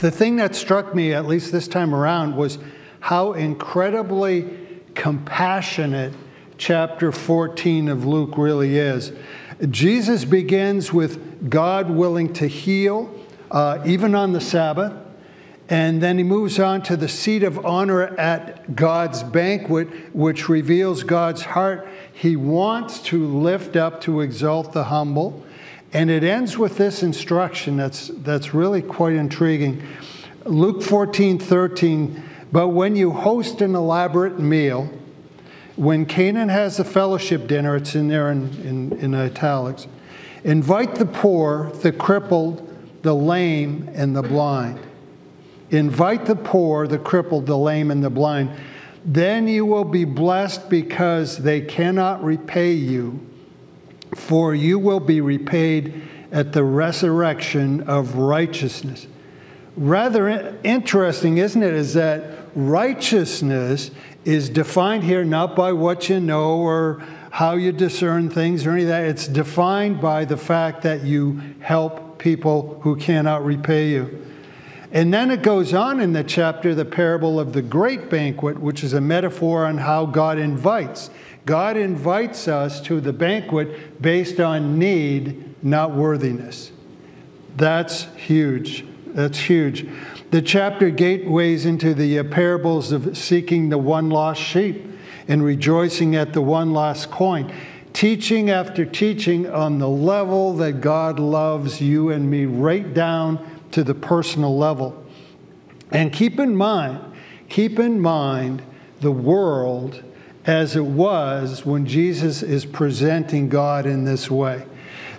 the thing that struck me, at least this time around, was how incredibly compassionate chapter 14 of Luke really is. Jesus begins with God willing to heal, uh, even on the Sabbath. And then he moves on to the seat of honor at God's banquet, which reveals God's heart. He wants to lift up, to exalt the humble. And it ends with this instruction that's, that's really quite intriguing. Luke 14 13. But when you host an elaborate meal, when Canaan has a fellowship dinner, it's in there in, in, in italics, invite the poor, the crippled, the lame, and the blind. Invite the poor, the crippled, the lame, and the blind. Then you will be blessed because they cannot repay you, for you will be repaid at the resurrection of righteousness. Rather interesting, isn't it, is that righteousness is defined here not by what you know or how you discern things or any of that. It's defined by the fact that you help people who cannot repay you. And then it goes on in the chapter, the parable of the great banquet, which is a metaphor on how God invites. God invites us to the banquet based on need, not worthiness. That's huge. That's huge. The chapter gateways into the uh, parables of seeking the one lost sheep and rejoicing at the one lost coin. Teaching after teaching on the level that God loves you and me, right down to the personal level. And keep in mind, keep in mind the world as it was when Jesus is presenting God in this way.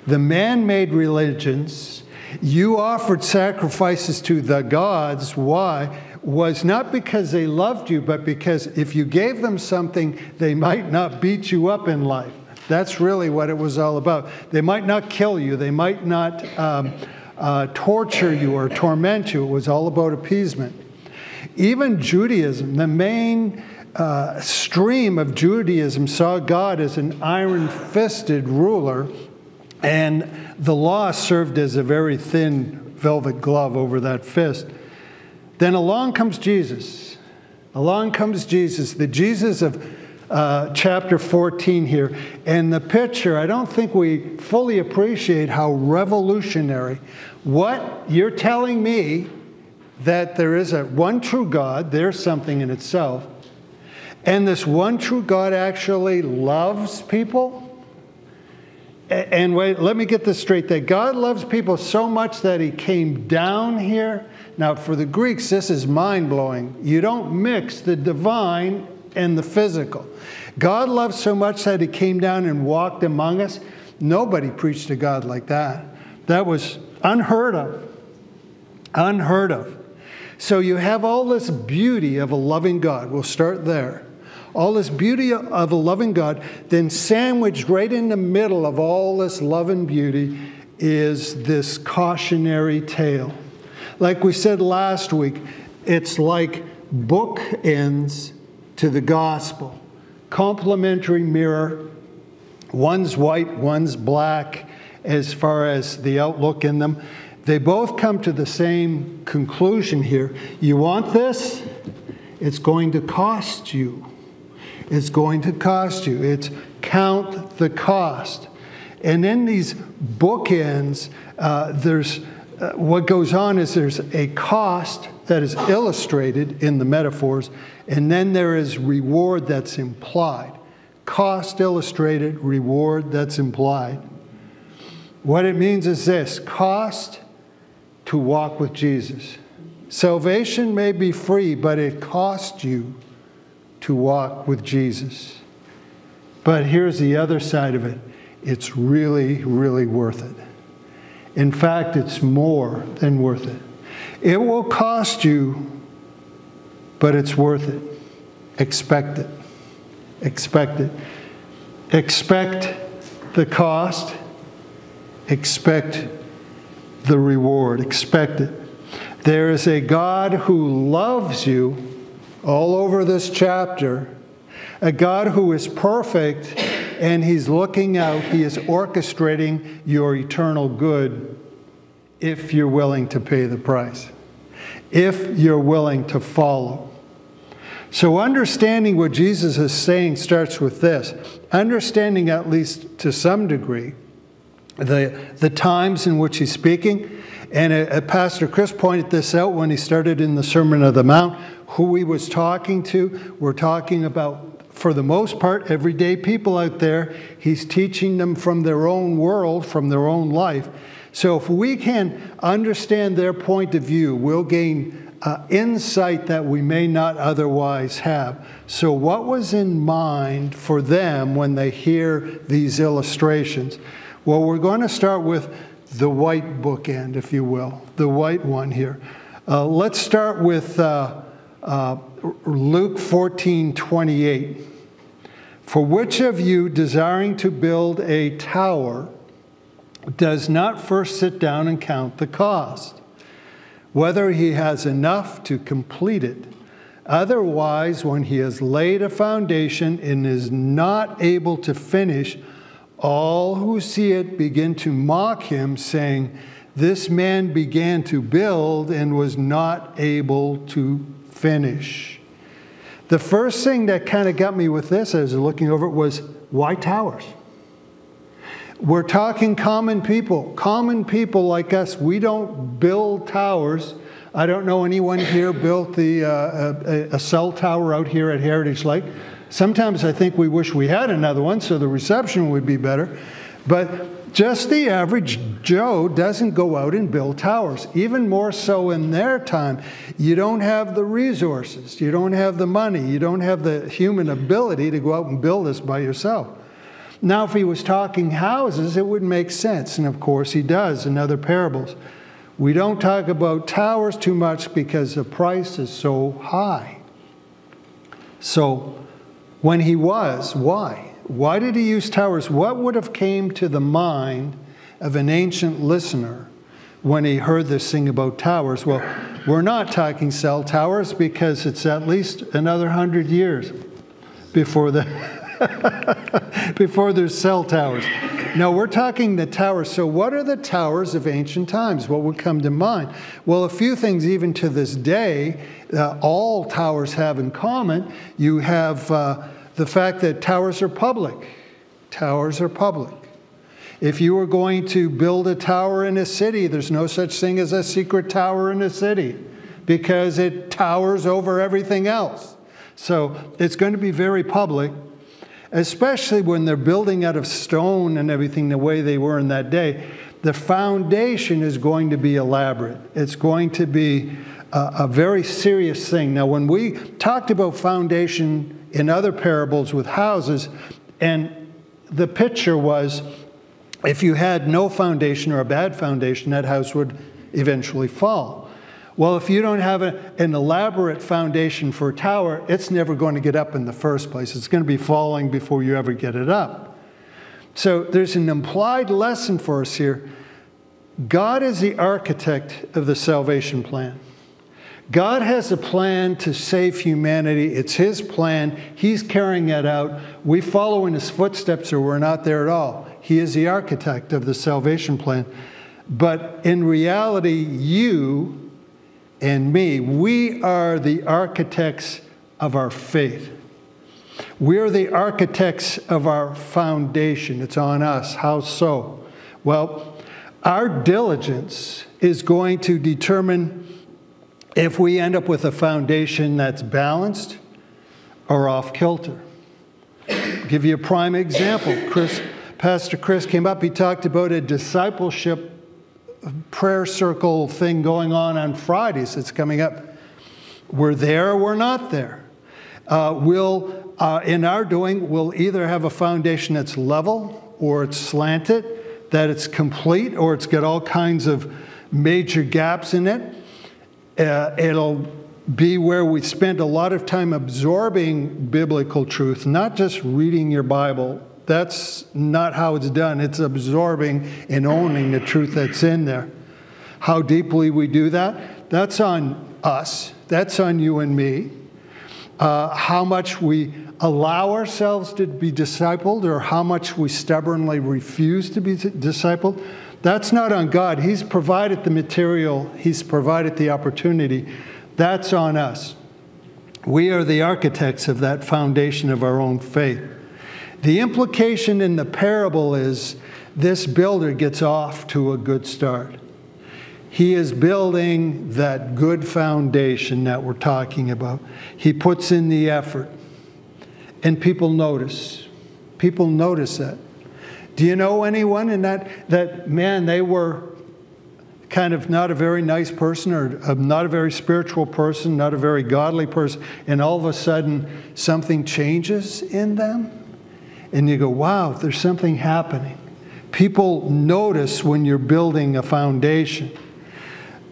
The man made religions, you offered sacrifices to the gods. Why? Was not because they loved you, but because if you gave them something, they might not beat you up in life. That's really what it was all about. They might not kill you, they might not. Um, uh, torture you or torment you. It was all about appeasement. Even Judaism, the main uh, stream of Judaism, saw God as an iron fisted ruler, and the law served as a very thin velvet glove over that fist. Then along comes Jesus. Along comes Jesus, the Jesus of uh, chapter 14 here. And the picture, I don't think we fully appreciate how revolutionary. What you're telling me that there is a one true God, there's something in itself. And this one true God actually loves people. And wait, let me get this straight that God loves people so much that he came down here. Now, for the Greeks, this is mind blowing. You don't mix the divine and the physical. God loved so much that he came down and walked among us. Nobody preached to God like that. That was unheard of. Unheard of. So you have all this beauty of a loving God. We'll start there. All this beauty of a loving God, then sandwiched right in the middle of all this love and beauty is this cautionary tale. Like we said last week, it's like bookends to the gospel. Complementary mirror. One's white, one's black as far as the outlook in them. They both come to the same conclusion here. You want this? It's going to cost you. It's going to cost you. It's count the cost. And in these bookends, uh, there's uh, what goes on is there's a cost that is illustrated in the metaphors, and then there is reward that's implied. Cost illustrated, reward that's implied. What it means is this cost to walk with Jesus. Salvation may be free, but it costs you to walk with Jesus. But here's the other side of it it's really, really worth it. In fact, it's more than worth it. It will cost you, but it's worth it. Expect it. Expect it. Expect the cost. Expect the reward. Expect it. There is a God who loves you all over this chapter, a God who is perfect and he's looking out, he is orchestrating your eternal good if you're willing to pay the price. if you're willing to follow. So, understanding what Jesus is saying starts with this understanding, at least to some degree, the, the times in which he's speaking. And uh, Pastor Chris pointed this out when he started in the Sermon of the Mount, who he was talking to. We're talking about, for the most part, everyday people out there. He's teaching them from their own world, from their own life. So if we can understand their point of view, we'll gain uh, insight that we may not otherwise have. So, what was in mind for them when they hear these illustrations? Well, we're going to start with the white bookend, if you will, the white one here. Uh, let's start with uh, uh Luke 14 28. For which of you, desiring to build a tower, does not first sit down and count the cost? whether he has enough to complete it. Otherwise, when he has laid a foundation and is not able to finish, all who see it begin to mock him, saying, This man began to build and was not able to finish. The first thing that kind of got me with this as looking over it was why towers? We're talking common people. Common people like us, we don't build towers. I don't know anyone here built the, uh, a, a cell tower out here at Heritage Lake. Sometimes I think we wish we had another one so the reception would be better. But just the average Joe doesn't go out and build towers, even more so in their time. You don't have the resources, you don't have the money, you don't have the human ability to go out and build this by yourself. Now, if he was talking houses, it would make sense. And of course, he does in other parables. We don't talk about towers too much because the price is so high. So, when he was, why? Why did he use towers? What would have came to the mind of an ancient listener when he heard this thing about towers? Well, we're not talking cell towers because it's at least another hundred years before the before there's cell towers. No, we're talking the towers. So, what are the towers of ancient times? What would come to mind? Well, a few things, even to this day, uh, all towers have in common. You have uh, the fact that towers are public. Towers are public. If you were going to build a tower in a city, there's no such thing as a secret tower in a city because it towers over everything else. So it's going to be very public especially when they're building out of stone and everything the way they were in that day, the foundation is going to be elaborate. It's going to be a, a very serious thing. Now, when we talked about foundation in other parables with houses, and the picture was if you had no foundation or a bad foundation, that house would eventually fall. Well, if you don't have a, an elaborate foundation for a tower, it's never going to get up in the first place. It's going to be falling before you ever get it up. So there's an implied lesson for us here. God is the architect of the salvation plan. God has a plan to save humanity. It's His plan. He's carrying it out. We follow in His footsteps or we're not there at all. He is the architect of the salvation plan. But in reality, you and me, we are the architects of our faith. We're the architects of our foundation. It's on us. How so? Well, our diligence is going to determine if we end up with a foundation that's balanced or off kilter. I'll give you a prime example. Chris, Pastor Chris came up, he talked about a discipleship prayer circle thing going on on Fridays that's coming up. We're there or we're not there. Uh, we'll, uh, in our doing, we'll either have a foundation that's level or it's slanted, that it's complete or it's got all kinds of major gaps in it. Uh, it'll be where we spend a lot of time absorbing biblical truth, not just reading your Bible that's not how it's done. It's absorbing and owning the truth that's in there. How deeply we do that, that's on us, that's on you and me. Uh, how much we allow ourselves to be discipled or how much we stubbornly refuse to be discipled, That's not on God. He's provided the material, He's provided the opportunity. That's on us. We are the architects of that foundation of our own faith. The implication in the parable is this builder gets off to a good start. He is building that good foundation that we're talking about. He puts in the effort, and people notice. People notice that. Do you know anyone in that that man they were kind of not a very nice person or uh, not a very spiritual person, not a very godly person, and all of a sudden something changes in them? And you go, "Wow, there's something happening." People notice when you're building a foundation.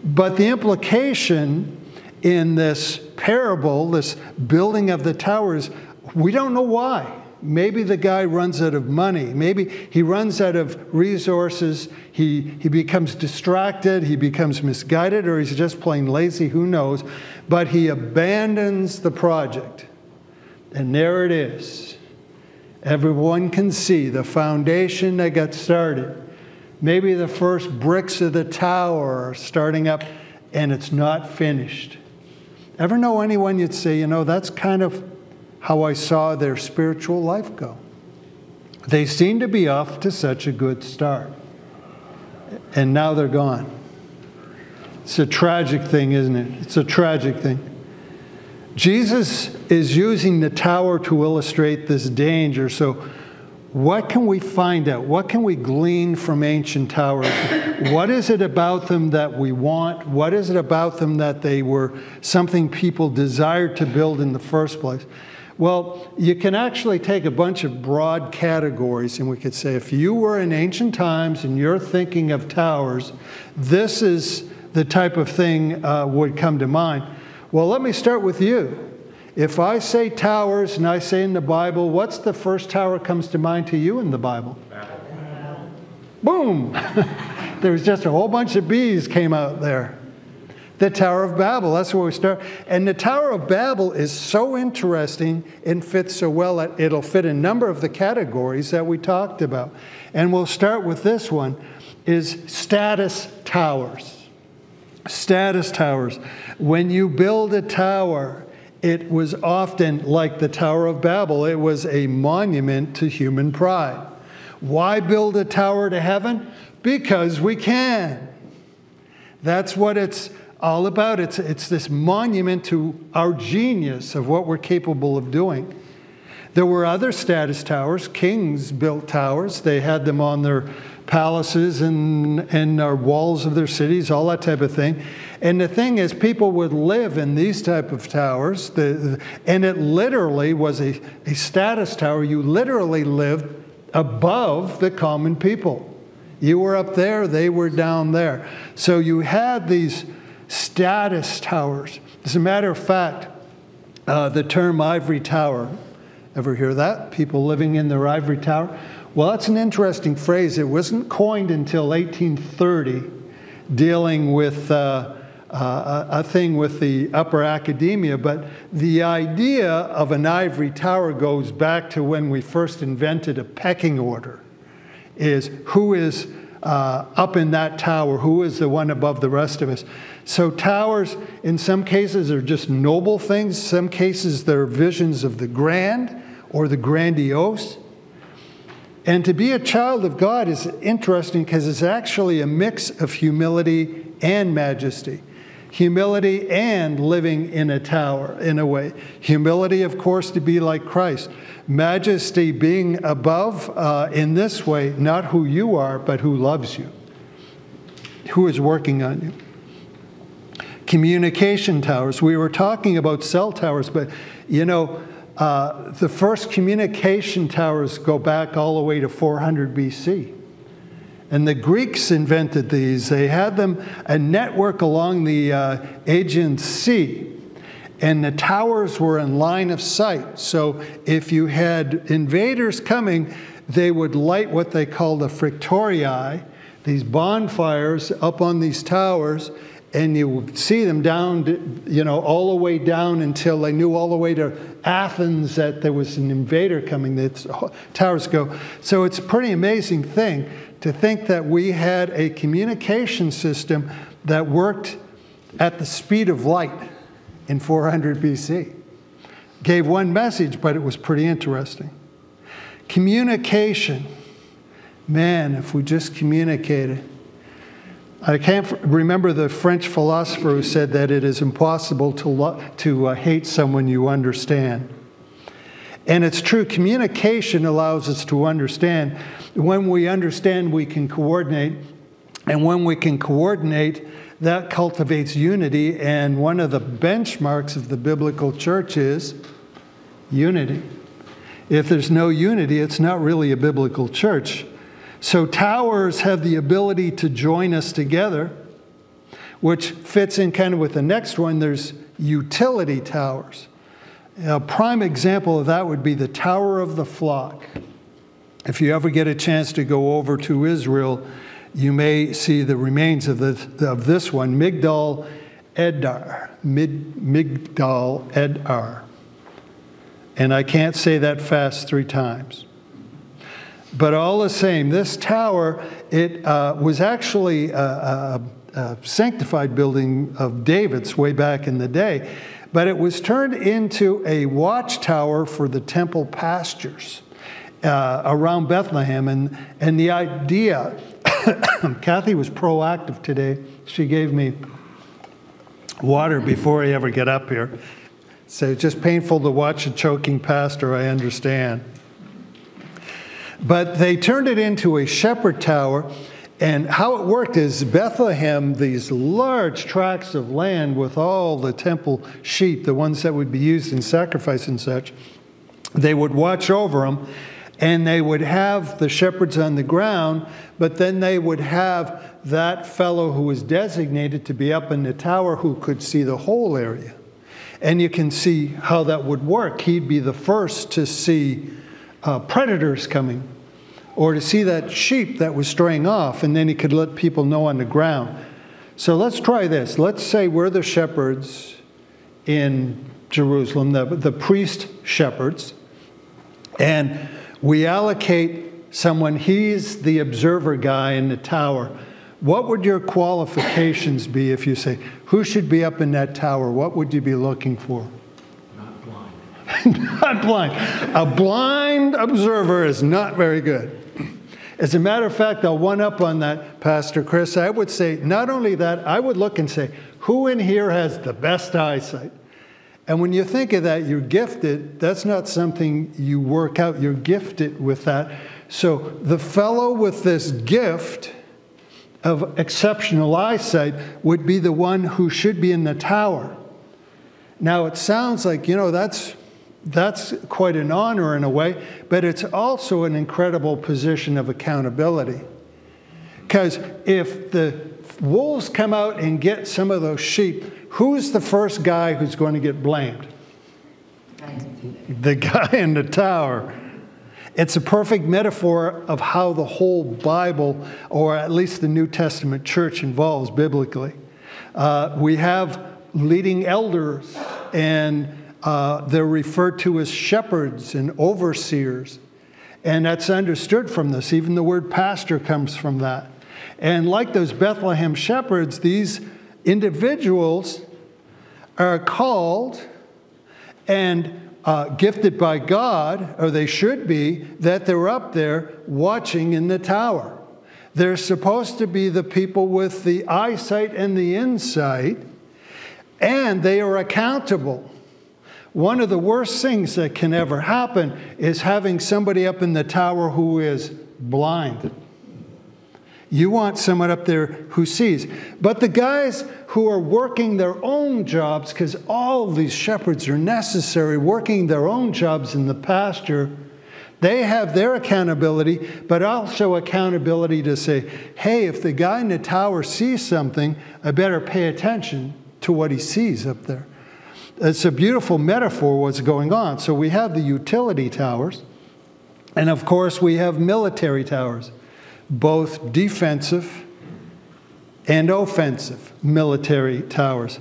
But the implication in this parable, this building of the towers, we don't know why. Maybe the guy runs out of money. Maybe he runs out of resources. He, he becomes distracted. He becomes misguided, or he's just plain lazy. Who knows? But he abandons the project. And there it is. Everyone can see the foundation that got started. Maybe the first bricks of the tower are starting up and it's not finished. Ever know anyone you'd say, you know, that's kind of how I saw their spiritual life go? They seem to be off to such a good start. And now they're gone. It's a tragic thing, isn't it? It's a tragic thing. Jesus is using the tower to illustrate this danger. So, what can we find out? What can we glean from ancient towers? what is it about them that we want? What is it about them that they were something people desired to build in the first place? Well, you can actually take a bunch of broad categories, and we could say if you were in ancient times and you're thinking of towers, this is the type of thing uh, would come to mind. Well, let me start with you. If I say towers and I say in the Bible, what's the first tower comes to mind to you in the Bible? Babel. Boom! there was just a whole bunch of bees came out there. The Tower of Babel, that's where we start. And the Tower of Babel is so interesting and fits so well that it'll fit a number of the categories that we talked about. And we'll start with this one is status towers. Status towers. When you build a tower, it was often like the Tower of Babel, it was a monument to human pride. Why build a tower to heaven? Because we can. That's what it's all about. It's, it's this monument to our genius of what we're capable of doing. There were other status towers. Kings built towers, they had them on their palaces and, and walls of their cities, all that type of thing. And the thing is, people would live in these type of towers, the, and it literally was a, a status tower. You literally lived above the common people. You were up there, they were down there. So you had these status towers. As a matter of fact, uh, the term ivory tower, ever hear that? People living in their ivory tower? Well, that's an interesting phrase. It wasn't coined until 1830, dealing with uh, uh, a thing with the upper academia, but the idea of an ivory tower goes back to when we first invented a pecking order is who is uh, up in that tower, who is the one above the rest of us. So towers, in some cases, are just noble things. Some cases, they're visions of the grand or the grandiose. And to be a child of God is interesting because it's actually a mix of humility and majesty. Humility and living in a tower, in a way. Humility, of course, to be like Christ. Majesty being above uh, in this way, not who you are, but who loves you, who is working on you. Communication towers. We were talking about cell towers, but you know, uh, the first communication towers go back all the way to 400 BC. And the Greeks invented these. They had them a network along the uh, Aegean Sea. And the towers were in line of sight. So if you had invaders coming, they would light what they called the phryctoriae, these bonfires up on these towers, and you would see them down, you know, all the way down until they knew all the way to Athens that there was an invader coming. The towers go. So it's a pretty amazing thing to think that we had a communication system that worked at the speed of light in 400 BC. Gave one message, but it was pretty interesting. Communication. Man, if we just communicated. I can't remember the French philosopher who said that it is impossible to, to uh, hate someone you understand. And it's true, communication allows us to understand. When we understand, we can coordinate. And when we can coordinate, that cultivates unity. And one of the benchmarks of the biblical church is unity. If there's no unity, it's not really a biblical church. So, towers have the ability to join us together, which fits in kind of with the next one. There's utility towers. A prime example of that would be the Tower of the Flock. If you ever get a chance to go over to Israel, you may see the remains of, the, of this one, Migdal Edar. Mid, Migdal Edar. And I can't say that fast three times. But all the same, this tower, it uh, was actually a, a, a sanctified building of David's way back in the day but it was turned into a watchtower for the temple pastures uh, around Bethlehem. And, and the idea, Kathy was proactive today. She gave me water before I ever get up here. So it's just painful to watch a choking pastor, I understand. But they turned it into a shepherd tower and how it worked is Bethlehem, these large tracts of land with all the temple sheep, the ones that would be used in sacrifice and such, they would watch over them and they would have the shepherds on the ground, but then they would have that fellow who was designated to be up in the tower who could see the whole area. And you can see how that would work. He'd be the first to see uh, predators coming or to see that sheep that was straying off, and then he could let people know on the ground. So let's try this. Let's say we're the shepherds in Jerusalem, the, the priest shepherds, and we allocate someone, he's the observer guy in the tower. What would your qualifications be if you say, who should be up in that tower? What would you be looking for? Not blind. A blind observer is not very good. As a matter of fact, I'll one up on that, Pastor Chris. I would say, not only that, I would look and say, who in here has the best eyesight? And when you think of that, you're gifted. That's not something you work out, you're gifted with that. So the fellow with this gift of exceptional eyesight would be the one who should be in the tower. Now, it sounds like, you know, that's that's quite an honor in a way, but it's also an incredible position of accountability. Because if the wolves come out and get some of those sheep, who's the first guy who's going to get blamed? The guy in the tower. It's a perfect metaphor of how the whole Bible, or at least the New Testament church, involves biblically. Uh, we have leading elders and uh, they're referred to as shepherds and overseers. And that's understood from this. Even the word pastor comes from that. And like those Bethlehem shepherds, these individuals are called and uh, gifted by God, or they should be, that they're up there watching in the tower. They're supposed to be the people with the eyesight and the insight, and they are accountable. One of the worst things that can ever happen is having somebody up in the tower who is blind. You want someone up there who sees. But the guys who are working their own jobs, because all these shepherds are necessary, working their own jobs in the pasture, they have their accountability, but also accountability to say, hey, if the guy in the tower sees something, I better pay attention to what he sees up there it's a beautiful metaphor what's going on. So we have the utility towers, and of course, we have military towers, both defensive and offensive military towers.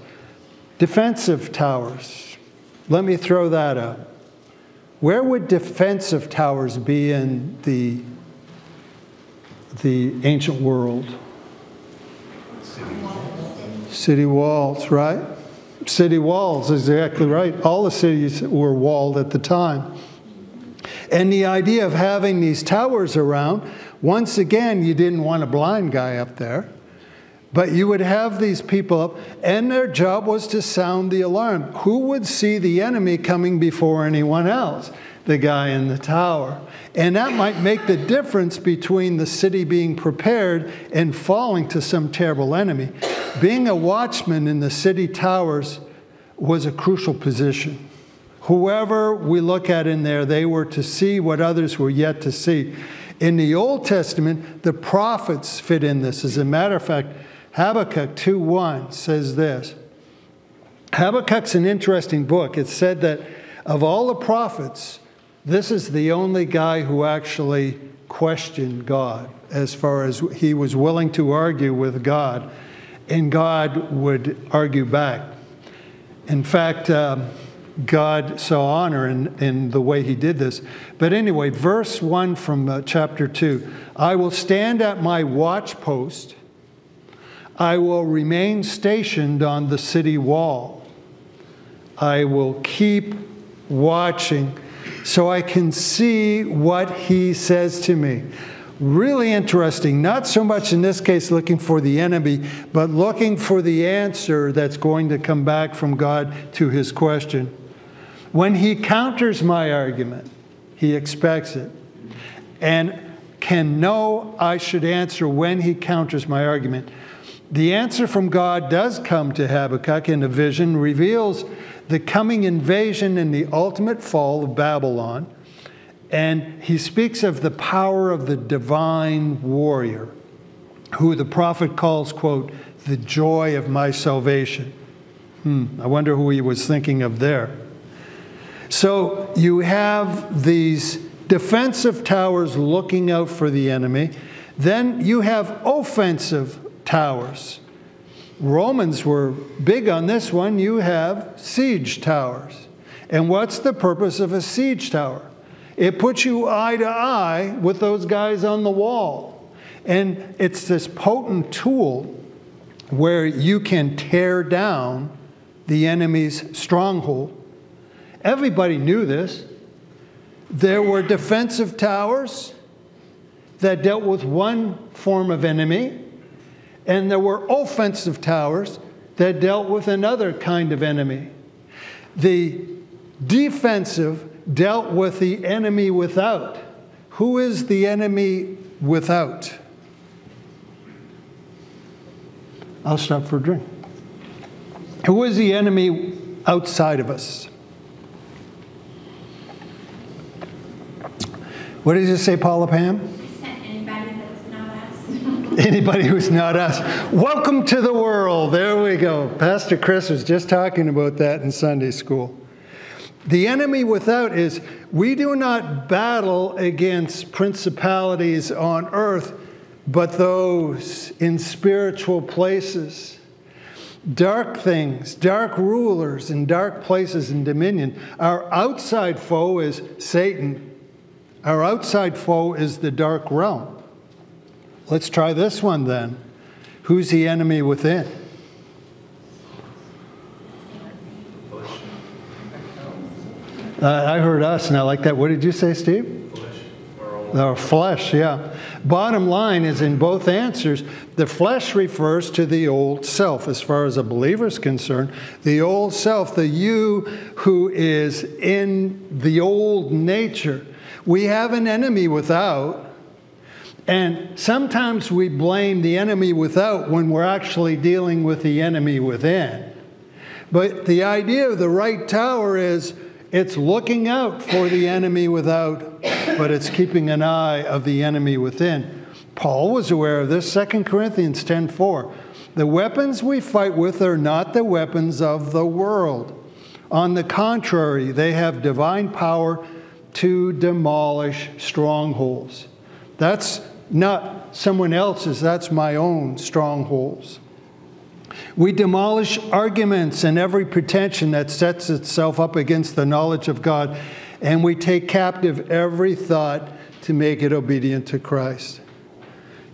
Defensive towers, let me throw that up. Where would defensive towers be in the the ancient world? City walls, right? City walls, exactly right. All the cities were walled at the time. And the idea of having these towers around, once again, you didn't want a blind guy up there, but you would have these people up, and their job was to sound the alarm. Who would see the enemy coming before anyone else? The guy in the tower. And that might make the difference between the city being prepared and falling to some terrible enemy. Being a watchman in the city towers was a crucial position. Whoever we look at in there, they were to see what others were yet to see. In the Old Testament, the prophets fit in this. As a matter of fact, Habakkuk 2:1 says this. Habakkuk's an interesting book. It said that of all the prophets, this is the only guy who actually questioned God as far as he was willing to argue with God, and God would argue back. In fact, um, God saw honor in, in the way he did this. But anyway, verse 1 from uh, chapter 2 I will stand at my watch post, I will remain stationed on the city wall, I will keep watching so I can see what he says to me. Really interesting. Not so much in this case looking for the enemy, but looking for the answer that's going to come back from God to his question. When he counters my argument, he expects it and can know I should answer when he counters my argument. The answer from God does come to Habakkuk in a vision, reveals the coming invasion and the ultimate fall of Babylon. And he speaks of the power of the divine warrior, who the prophet calls, quote, the joy of my salvation. Hmm, I wonder who he was thinking of there. So you have these defensive towers looking out for the enemy. Then you have offensive towers Romans were big on this one. You have siege towers. And what's the purpose of a siege tower? It puts you eye to eye with those guys on the wall. And it's this potent tool where you can tear down the enemy's stronghold. Everybody knew this. There were defensive towers that dealt with one form of enemy, and there were offensive towers that dealt with another kind of enemy. The defensive dealt with the enemy without. Who is the enemy without? I'll stop for a drink. Who is the enemy outside of us? What did you say, Paula Pam? Anybody who's not us. Welcome to the world. There we go. Pastor Chris was just talking about that in Sunday school. The enemy without is we do not battle against principalities on earth, but those in spiritual places. Dark things, dark rulers in dark places and dominion. Our outside foe is Satan. Our outside foe is the dark realm. Let's try this one then. Who's the enemy within? Uh, I heard us, and I like that. What did you say, Steve? Flesh. Our flesh, yeah. Bottom line is in both answers, the flesh refers to the old self, as far as a believer is concerned. The old self, the you who is in the old nature. We have an enemy without, and sometimes we blame the enemy without when we're actually dealing with the enemy within. But the idea of the right tower is it's looking out for the enemy without, but it's keeping an eye of the enemy within. Paul was aware of this, 2 Corinthians 10:4. The weapons we fight with are not the weapons of the world. On the contrary, they have divine power to demolish strongholds. That's not someone else's, that's my own strongholds. We demolish arguments and every pretension that sets itself up against the knowledge of God, and we take captive every thought to make it obedient to Christ.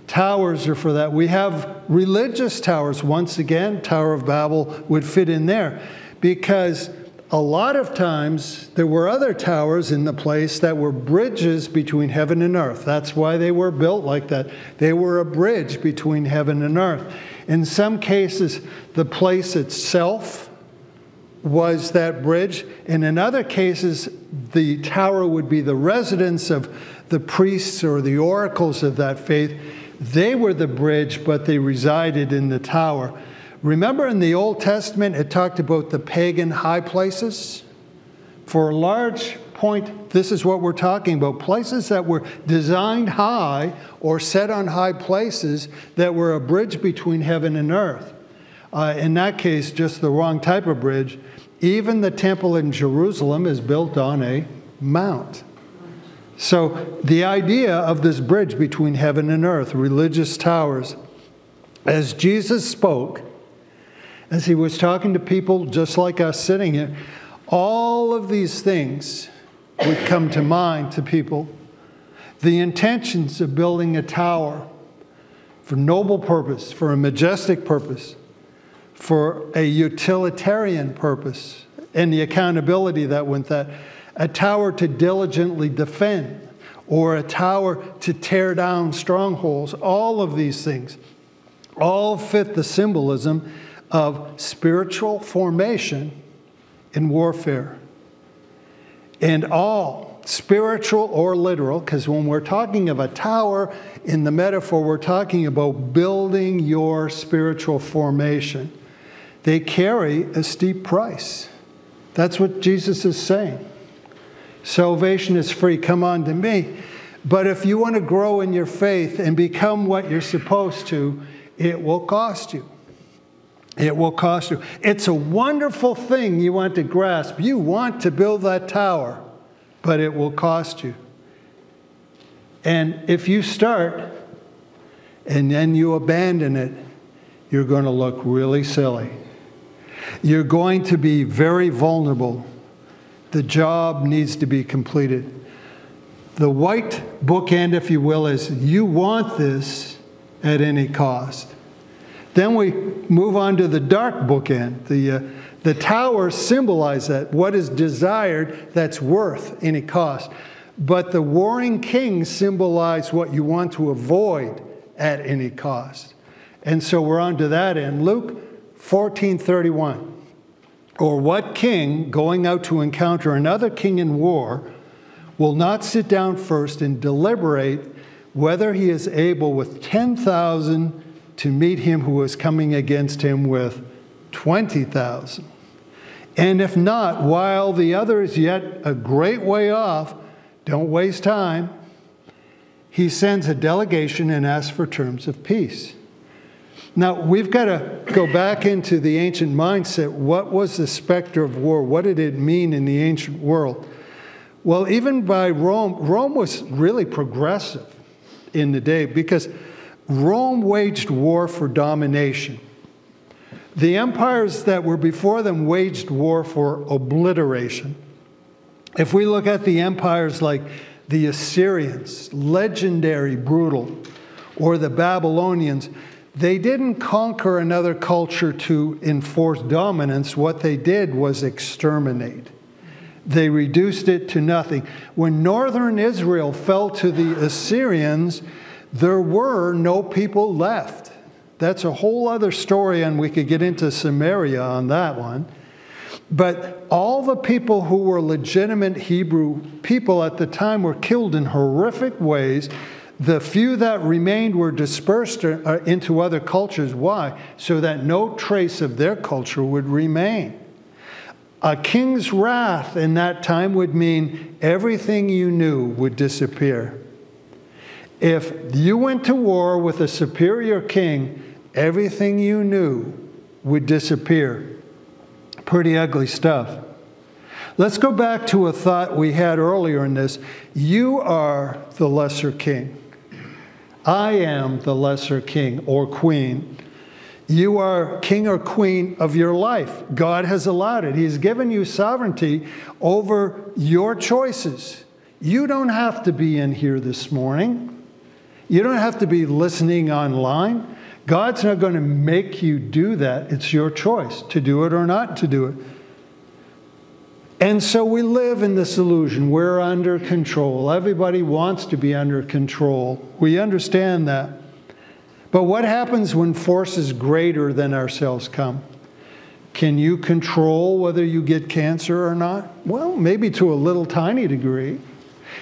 Towers are for that. We have religious towers. Once again, Tower of Babel would fit in there because a lot of times there were other towers in the place that were bridges between heaven and earth. That's why they were built like that. They were a bridge between heaven and earth. In some cases, the place itself was that bridge, and in other cases, the tower would be the residence of the priests or the oracles of that faith. They were the bridge, but they resided in the tower. Remember in the Old Testament, it talked about the pagan high places? For a large point, this is what we're talking about places that were designed high or set on high places that were a bridge between heaven and earth. Uh, in that case, just the wrong type of bridge. Even the temple in Jerusalem is built on a mount. So, the idea of this bridge between heaven and earth, religious towers, as Jesus spoke, as he was talking to people just like us sitting here, all of these things would come to mind to people. The intentions of building a tower for noble purpose, for a majestic purpose, for a utilitarian purpose, and the accountability that went that. A tower to diligently defend, or a tower to tear down strongholds. All of these things all fit the symbolism of spiritual formation in warfare. And all, spiritual or literal, because when we're talking of a tower in the metaphor, we're talking about building your spiritual formation. They carry a steep price. That's what Jesus is saying. Salvation is free. Come on to me. But if you want to grow in your faith and become what you're supposed to, it will cost you. It will cost you. It's a wonderful thing you want to grasp. You want to build that tower, but it will cost you. And if you start and then you abandon it, you're going to look really silly. You're going to be very vulnerable. The job needs to be completed. The white bookend, if you will, is you want this at any cost. Then we move on to the dark bookend. The, uh, the tower symbolize that, what is desired that's worth any cost. But the warring kings symbolize what you want to avoid at any cost. And so we're on to that end. Luke 14 31. Or what king going out to encounter another king in war will not sit down first and deliberate whether he is able with 10,000 to meet him who was coming against him with 20,000. And if not, while the other is yet a great way off, don't waste time. He sends a delegation and asks for terms of peace. Now, we've got to go back into the ancient mindset. What was the specter of war? What did it mean in the ancient world? Well, even by Rome, Rome was really progressive in the day because Rome waged war for domination. The empires that were before them waged war for obliteration. If we look at the empires like the Assyrians, legendary, brutal, or the Babylonians, they didn't conquer another culture to enforce dominance. What they did was exterminate. They reduced it to nothing. When northern Israel fell to the Assyrians, there were no people left. That's a whole other story, and we could get into Samaria on that one. But all the people who were legitimate Hebrew people at the time were killed in horrific ways. The few that remained were dispersed uh, into other cultures. Why? So that no trace of their culture would remain. A king's wrath in that time would mean everything you knew would disappear. If you went to war with a superior king, everything you knew would disappear. Pretty ugly stuff. Let's go back to a thought we had earlier in this. You are the lesser king. I am the lesser king or queen. You are king or queen of your life. God has allowed it. He's given you sovereignty over your choices. You don't have to be in here this morning. You don't have to be listening online. God's not going to make you do that. It's your choice to do it or not to do it. And so we live in this illusion. We're under control. Everybody wants to be under control. We understand that. But what happens when forces greater than ourselves come? Can you control whether you get cancer or not? Well, maybe to a little tiny degree.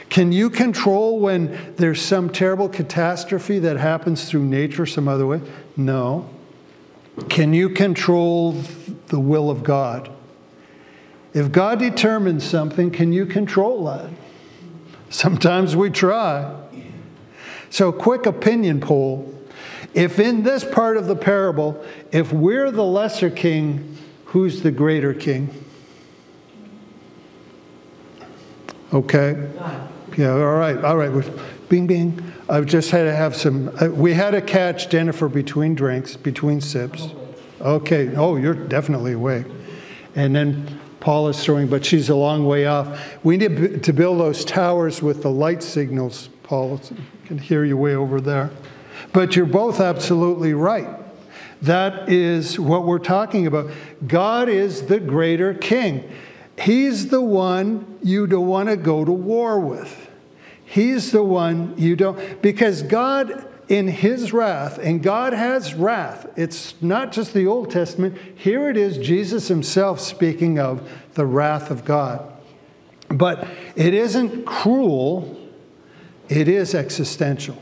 Can you control when there's some terrible catastrophe that happens through nature some other way? No. Can you control the will of God? If God determines something, can you control that? Sometimes we try. So, quick opinion poll. If in this part of the parable, if we're the lesser king, who's the greater king? Okay. Yeah, all right, all right. Bing, bing. I've just had to have some, uh, we had to catch Jennifer between drinks, between sips. Okay, oh, you're definitely awake. And then Paul is throwing, but she's a long way off. We need to build those towers with the light signals, Paul. I can hear you way over there. But you're both absolutely right. That is what we're talking about. God is the greater king. He's the one you don't want to go to war with. He's the one you don't, because God in his wrath, and God has wrath. It's not just the Old Testament. Here it is, Jesus himself speaking of the wrath of God. But it isn't cruel, it is existential.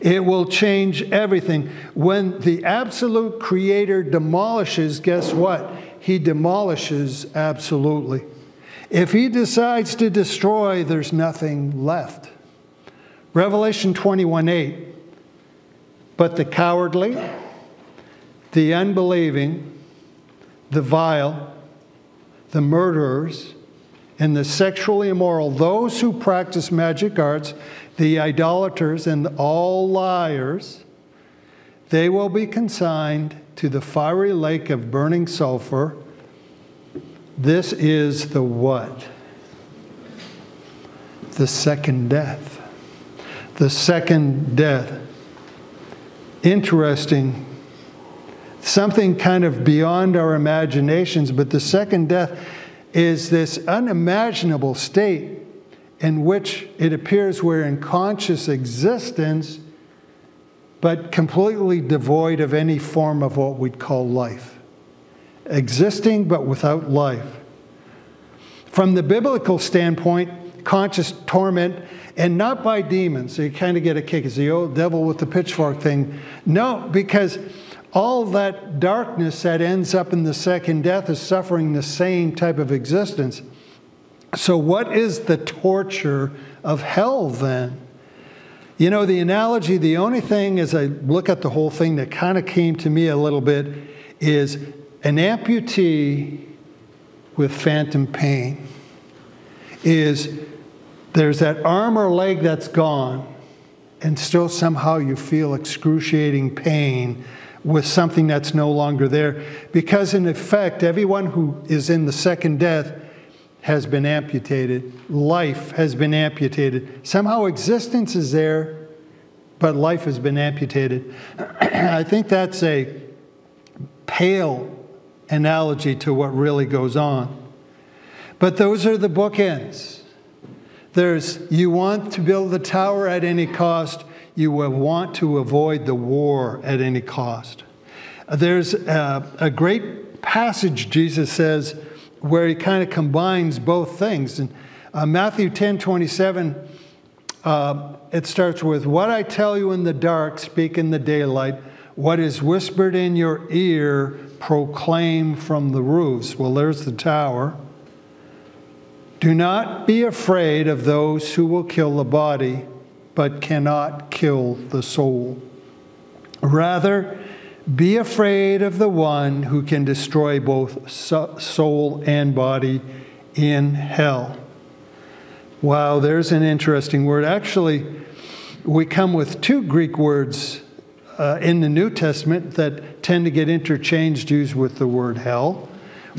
It will change everything. When the absolute creator demolishes, guess what? He demolishes absolutely. If he decides to destroy, there's nothing left. Revelation 21 8. But the cowardly, the unbelieving, the vile, the murderers, and the sexually immoral, those who practice magic arts, the idolaters, and all liars, they will be consigned to the fiery lake of burning sulfur. This is the what? The second death the second death. Interesting. Something kind of beyond our imaginations, but the second death is this unimaginable state in which it appears we're in conscious existence, but completely devoid of any form of what we'd call life. Existing, but without life. From the biblical standpoint, conscious torment and not by demons. So you kind of get a kick. It's the old devil with the pitchfork thing. No, because all that darkness that ends up in the second death is suffering the same type of existence. So, what is the torture of hell then? You know, the analogy, the only thing as I look at the whole thing that kind of came to me a little bit is an amputee with phantom pain is there's that arm or leg that's gone, and still somehow you feel excruciating pain with something that's no longer there. Because, in effect, everyone who is in the second death has been amputated, life has been amputated. Somehow existence is there, but life has been amputated. I think that's a pale analogy to what really goes on. But those are the bookends. There's, you want to build the tower at any cost, you will want to avoid the war at any cost. There's a, a great passage, Jesus says, where he kind of combines both things. And uh, Matthew 10 27, uh, it starts with, What I tell you in the dark, speak in the daylight. What is whispered in your ear, proclaim from the roofs. Well, there's the tower. Do not be afraid of those who will kill the body, but cannot kill the soul. Rather, be afraid of the one who can destroy both soul and body in hell. Wow, there's an interesting word. Actually, we come with two Greek words uh, in the New Testament that tend to get interchanged used with the word hell.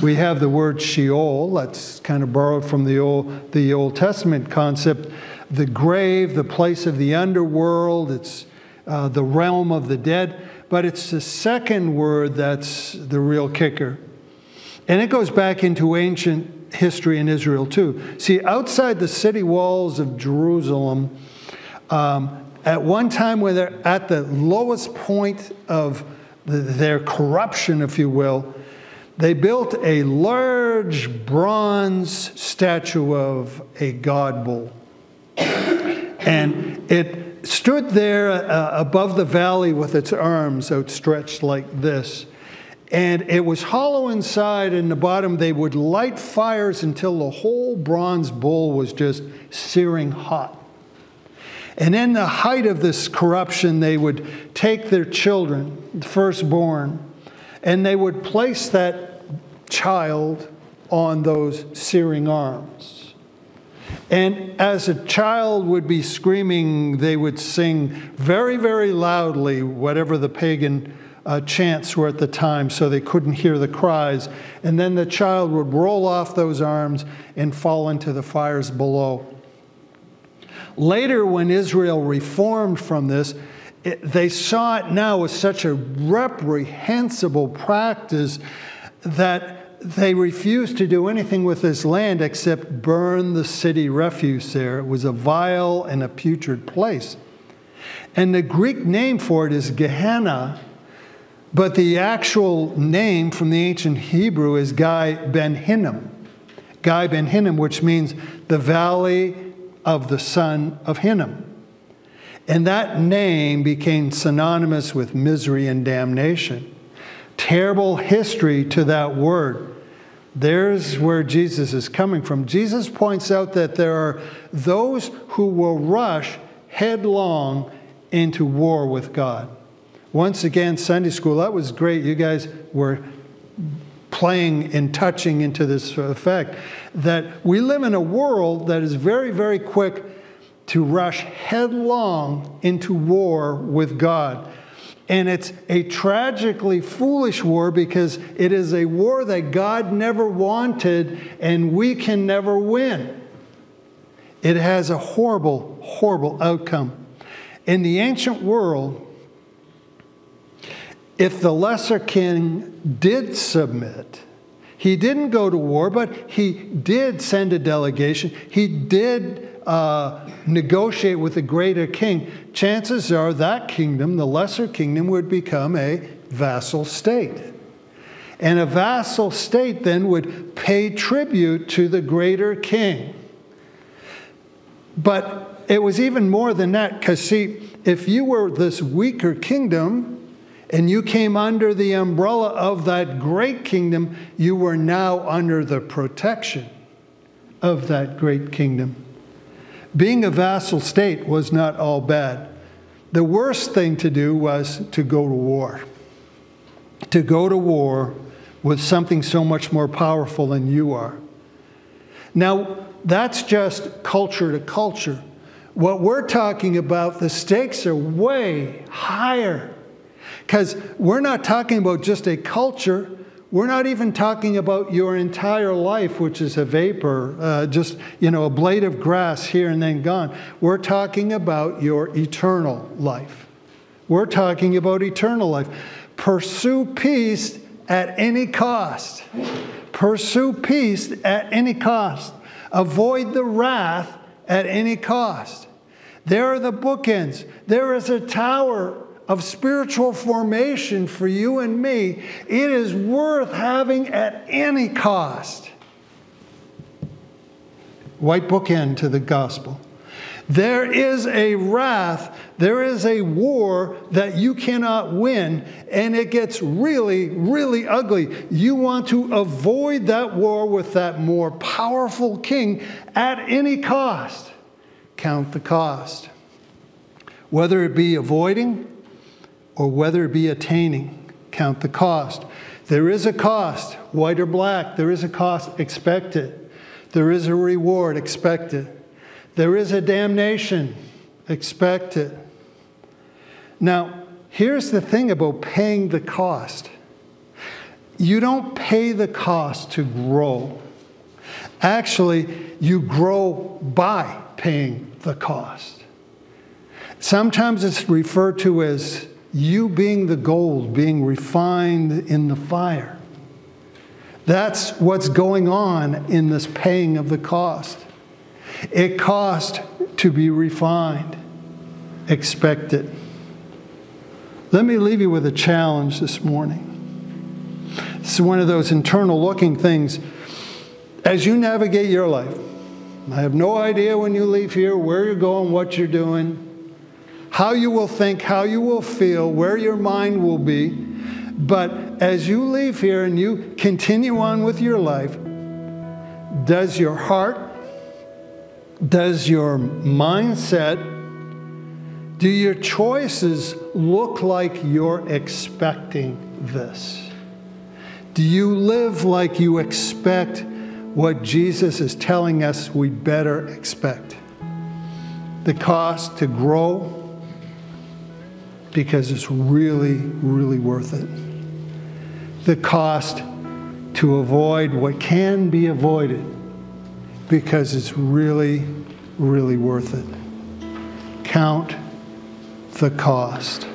We have the word Sheol, that's kind of borrowed from the Old, the Old Testament concept the grave, the place of the underworld, it's uh, the realm of the dead. But it's the second word that's the real kicker. And it goes back into ancient history in Israel too. See, outside the city walls of Jerusalem, um, at one time when they're at the lowest point of the, their corruption, if you will, they built a large bronze statue of a god bull. And it stood there uh, above the valley with its arms outstretched like this. And it was hollow inside, and the bottom they would light fires until the whole bronze bowl was just searing hot. And in the height of this corruption, they would take their children, the firstborn, and they would place that child on those searing arms. And as a child would be screaming, they would sing very, very loudly whatever the pagan uh, chants were at the time, so they couldn't hear the cries. And then the child would roll off those arms and fall into the fires below. Later, when Israel reformed from this, it, they saw it now as such a reprehensible practice that they refused to do anything with this land except burn the city refuse there. It was a vile and a putrid place. And the Greek name for it is Gehenna, but the actual name from the ancient Hebrew is Gai Ben Hinnom. Gai Ben Hinnom, which means the valley of the son of Hinnom. And that name became synonymous with misery and damnation. Terrible history to that word. There's where Jesus is coming from. Jesus points out that there are those who will rush headlong into war with God. Once again, Sunday school, that was great. You guys were playing and touching into this effect that we live in a world that is very, very quick to rush headlong into war with God. And it's a tragically foolish war because it is a war that God never wanted and we can never win. It has a horrible, horrible outcome. In the ancient world, if the lesser king did submit, he didn't go to war, but he did send a delegation. He did uh, negotiate with the greater king. Chances are that kingdom, the lesser kingdom, would become a vassal state. And a vassal state then would pay tribute to the greater king. But it was even more than that, because see, if you were this weaker kingdom, and you came under the umbrella of that great kingdom, you were now under the protection of that great kingdom. Being a vassal state was not all bad. The worst thing to do was to go to war. To go to war with something so much more powerful than you are. Now, that's just culture to culture. What we're talking about, the stakes are way higher. Because we're not talking about just a culture. We're not even talking about your entire life, which is a vapor, uh, just, you know, a blade of grass here and then gone. We're talking about your eternal life. We're talking about eternal life. Pursue peace at any cost. Pursue peace at any cost. Avoid the wrath at any cost. There are the bookends. There is a tower of spiritual formation for you and me, it is worth having at any cost. White bookend to the gospel. There is a wrath, there is a war that you cannot win, and it gets really, really ugly. You want to avoid that war with that more powerful king at any cost. Count the cost. Whether it be avoiding, or whether it be attaining, count the cost. There is a cost, white or black, there is a cost expected. There is a reward expected. There is a damnation expected. Now, here's the thing about paying the cost you don't pay the cost to grow. Actually, you grow by paying the cost. Sometimes it's referred to as you being the gold, being refined in the fire. That's what's going on in this paying of the cost. It cost to be refined. Expect it. Let me leave you with a challenge this morning. This is one of those internal looking things. As you navigate your life, I have no idea when you leave here where you're going, what you're doing how you will think, how you will feel, where your mind will be. But as you leave here and you continue on with your life, does your heart, does your mindset, do your choices look like you're expecting this? Do you live like you expect what Jesus is telling us we better expect? The cost to grow because it's really, really worth it. The cost to avoid what can be avoided because it's really, really worth it. Count the cost.